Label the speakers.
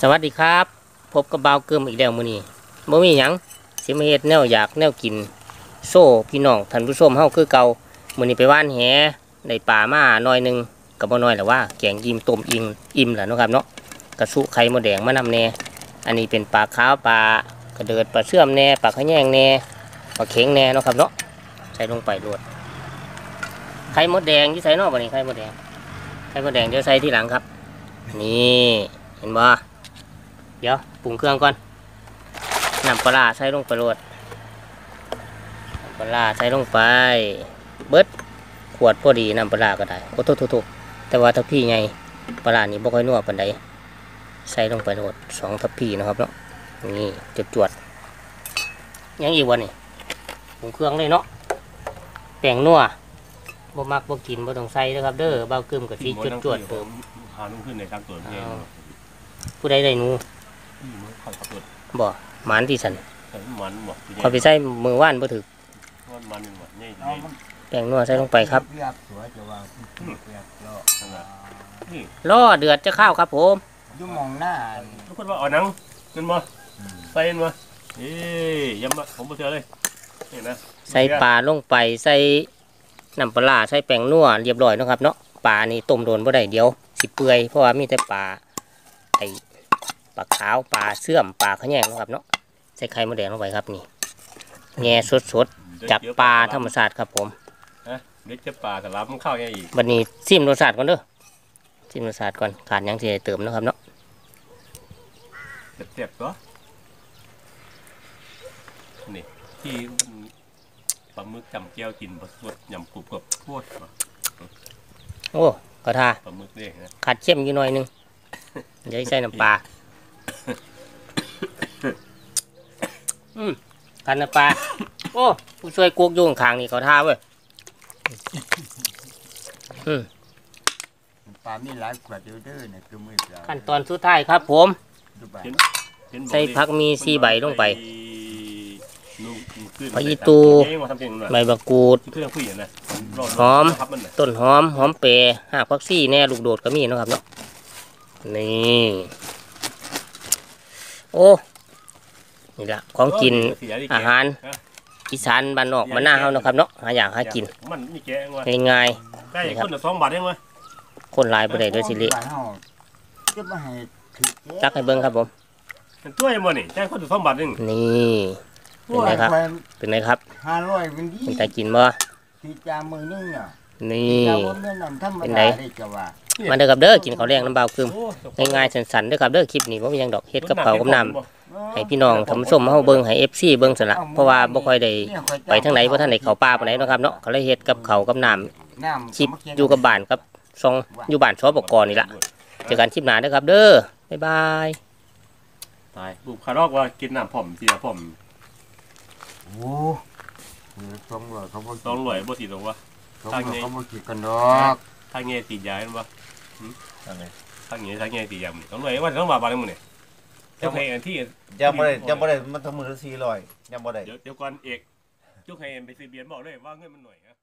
Speaker 1: สวัสดีครับ พบกับบาวเกิมอีกแล้วมื้อนี้บ่มีหยังสิมาเฮ็ดแนวอยากแนวกิน โซ่พี่น้องท่านผู้ชมเฮาคือเก่ามื้อนี้ไปว่านแหได้ปลามาหน่อยหนึงก็บ่น้อยแล้วว่าแกงยิมต้มอิ่มอิ่มแล้วเนาะครับเนาะกระสุไข่มดแดงมานำแน่อันนี้เป็นปลาขาวปลากระเดิดปลาเชื่อมแน่ปลาขะแยงแน่ปลาเข็งแน่เนาะครับเนาะใส่ลงไปโลดไข่มดแดงอยู่ใส่นาะบัดนี้ไข่มดแดงไข่มดแดงเดี๋ยวใส่ที่หลังครับ นี่เห็นบ่เดี๋ยวปรุงเครื่องก่อนนำปลาใส่ลงไปโรดปลาใส่ลงไป เบิดขวดพอดีนำปลาก็ได้โอ้โทษโทษโทษแต่ว่าทัพพี่ไงปลานี่บ่ค่อยนัวปานใดใส่ลงไปโรดสองทัพพี่นะครับเนาะนี่จวดจวดๆยังอีกวันนี่ปรุงเครื่องเลยเนาะแป้งนัว บ่มักบ่กินบ่ต้องใส่นะครับ เด้อเบากึมกับสีจวดจวดๆเติม
Speaker 2: หาลุงขึ้นในทางตัวเอง
Speaker 1: ผู้ใดได้หนู
Speaker 2: ที่มันขับขับตัว
Speaker 1: บ่หมานที่สัน
Speaker 2: แต่มันบอก
Speaker 1: คอยไปใส่มือว่านบ่ถึก
Speaker 2: มันมันหมดใหญ่
Speaker 3: เอามัน
Speaker 1: แป้งนัวใส่ลงไปครับ
Speaker 3: เรียบสวยจะว่าเรียบแล้ว
Speaker 2: ขนาดนี่
Speaker 1: ล่อเดือดจะเข้าวครับผม
Speaker 3: อยู่มองหน้านี่
Speaker 2: ทุกคนว่าเอานังเงินมาใส่เงินมาเอ้ยยำมาผมบ่เชื่อเลยนี่นะ
Speaker 1: ใส่ปลาลงไปใส่ น้ำปลาร้าใส่แป้งนัวเรียบร้อยเนาะครับเนาะปลานี่ต้มโดนบ่ได้เดียวสิเปื่อยเพราะว่ามีแต่ปลาไอปลาขาวปลาเสื่อมปลาขะแยงเนาะครับเนาะใส่ไข่มดแดงลงไปครับนี่แง่สดๆจากปลาธรรมชาติครับผม
Speaker 2: เด็กจะปลาสลับมันเข้าไงอีก
Speaker 1: วันนี้ซิมรสชาติก่อนเด้อซิมรสชาติก่อนขาดหยังที่จะเติมเนาะครับเนาะ
Speaker 2: เจ็บก็นี่ที่ ปลาหมึกจำแก้วกินบสดยำกรุบกับพวด
Speaker 1: โอ้กระทา
Speaker 2: ปลาหมึกเนี่ยนะ
Speaker 1: ขาดเข้มอยู่หน่อยหนึงเดี๋ยวใส่น้ำปลาอืมกันน้ำปลาโอ้ผู้ช่วยกุ๊กอยุ่ข้างๆนี่เขาท่าเว้ยอืม
Speaker 3: ปลามีหลายขวดอยู่เด้อเนี่ยคือมือเปล่า
Speaker 1: ขั้นตอนสุดท้ายครับผม
Speaker 3: ดูบ้าน
Speaker 2: เห็นบอก
Speaker 1: ใส่ผักมีสี่ใบลงไป
Speaker 2: นุ่มขึ้น
Speaker 1: ผักอีตู
Speaker 2: มาทำเองหน่อย
Speaker 1: ใบมะกรูด
Speaker 2: เพื่อนผู้หญิงนะ
Speaker 1: หอม
Speaker 2: ครับมันน่ะ
Speaker 1: ต้นหอม หอมเปรย์หากพักซี่แน่ลูกโดดก็มีเนาะครับเนาะ นี่ โอ้ นี่ละของกิน
Speaker 2: เสียดิ
Speaker 1: อาหารอีสานบ้านนอกบ้านหน้าเฮาเนาะครับเนาะ หาอย่างหากิน
Speaker 2: มันนี่แกงว่ะ
Speaker 1: ง่าย
Speaker 2: ได้คนละสองบาทเองวะ
Speaker 1: ๆคนหลายบ่ได้เด้วยสิเลิ
Speaker 3: บ้านเฮาจะมาให้ถือเจ๊
Speaker 1: ตักให้เบิ่งครับผม
Speaker 2: มันตัวยังบ่นี่ได้คนละสองบาทเอง
Speaker 1: นี่ เป็นไงครับ เป็นไงครับ
Speaker 3: ห้าร้อยเป็นดี
Speaker 1: เป็นตากินบ่
Speaker 3: ที่จามือนึงอะ
Speaker 1: นี่
Speaker 3: จาว่าแม่นำธรรม
Speaker 1: เป็น
Speaker 3: ดา
Speaker 1: ไง
Speaker 3: ได้จะว่า
Speaker 1: มาเด้อครับเด้อกินข้าวแดงน้ำเบาคืมง่ายๆสันๆเด้อครับเด้อคลิปนี้บ่มีหยังดอกเฮ็ดกับข้าวกับน้ำให้พี่น้องท่านผู้ชมเฮาเบิ่งให้ FC เบิ่งซั่นละเพราะว่าบ่ค่อยได้ไปทางไหนบ่ทันได้เข้าป่าปานใดเนาะครับเนาะก็เลยเฮ็ดกับข้าวกับน้ำ
Speaker 3: น้ำ
Speaker 1: คลิปอยู่กับบ้านกับซองอยู่บ้านชอบกนี่ล่ะเจอกันคลิปหน้าเด้อครับ เด้อบ๊ายบาย
Speaker 2: ตายบุกคารอกว่ากินน้ำผอมสีผอม
Speaker 3: โอ้เออสองร้อยเขาบ่
Speaker 2: ต้องรวยบ่สีตรงวะ
Speaker 3: สองร้อยเขาบ่คิดกันดอก
Speaker 2: ทางเงี้ยตียาเห็นปะทางไงทางเงี้ยทางเงี้ยตียามันต้องรวยว่าต้องบาบาเลยมึงเนี่ยเจ้าให้อันที่
Speaker 4: ยังบ่ได้ยังบ่ได้มันทั้งมือละ400ยังบ่ได้
Speaker 2: เดี๋ยวเดี๋ยวก่อนเอกจุกให้ไปซื้อเบียร์บอกเลยว่าเงินมันหน่อยนะ